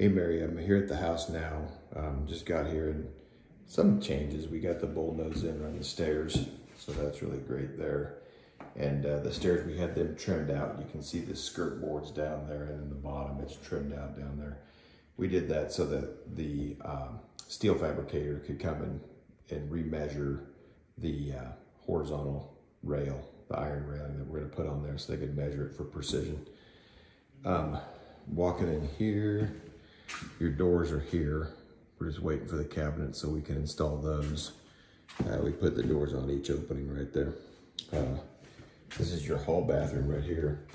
Hey Mary, I'm here at the house now. Um, just got here and some changes. We got the bullnose in on the stairs, so that's really great there. And uh, the stairs, we had them trimmed out. You can see the skirt boards down there and in the bottom, it's trimmed out down there. We did that so that the um, steel fabricator could come in and remeasure the uh, horizontal rail, the iron railing that we're gonna put on there so they could measure it for precision. Um, walking in here, your doors are here. We're just waiting for the cabinets so we can install those. Uh, we put the doors on each opening right there. Uh, this is your hall bathroom right here.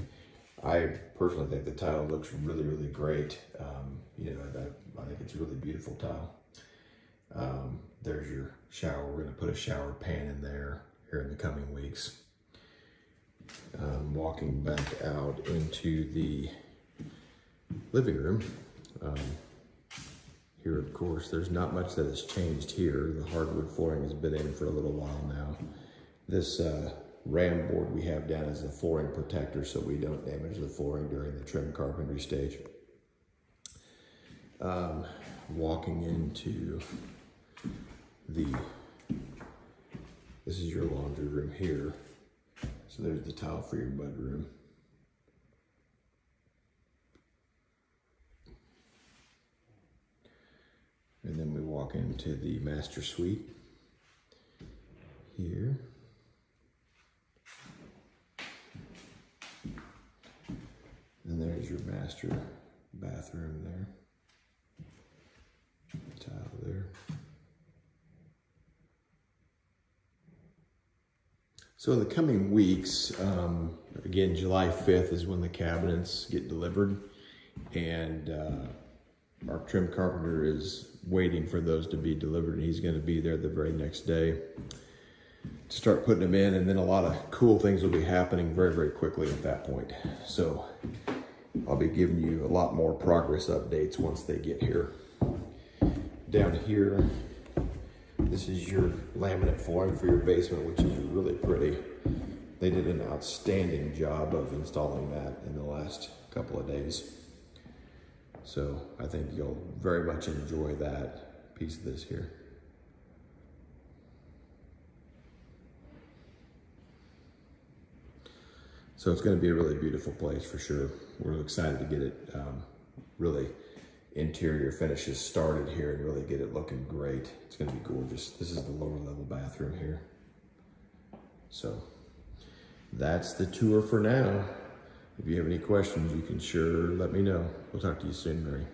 I personally think the tile looks really, really great. Um, you know, I, think it's really beautiful tile. Um, there's your shower. We're gonna put a shower pan in there here in the coming weeks. Um, walking back out into the living room. Um, here, of course, there's not much that has changed here. The hardwood flooring has been in for a little while now. This uh, ram board we have down as a flooring protector so we don't damage the flooring during the trim carpentry stage. Um, walking into the, this is your laundry room here. So there's the tile for your mudroom. And then we walk into the master suite here. And there's your master bathroom there. Tile there. So in the coming weeks, um, again, July 5th is when the cabinets get delivered. And uh, our trim carpenter is waiting for those to be delivered. And he's gonna be there the very next day to start putting them in. And then a lot of cool things will be happening very, very quickly at that point. So I'll be giving you a lot more progress updates once they get here. Down here, this is your laminate flooring for your basement, which is really pretty. They did an outstanding job of installing that in the last couple of days. So I think you'll very much enjoy that piece of this here. So it's going to be a really beautiful place for sure. We're excited to get it um, really interior finishes started here and really get it looking great. It's going to be gorgeous. This is the lower level bathroom here. So that's the tour for now. If you have any questions, you can sure let me know. We'll talk to you soon, Mary.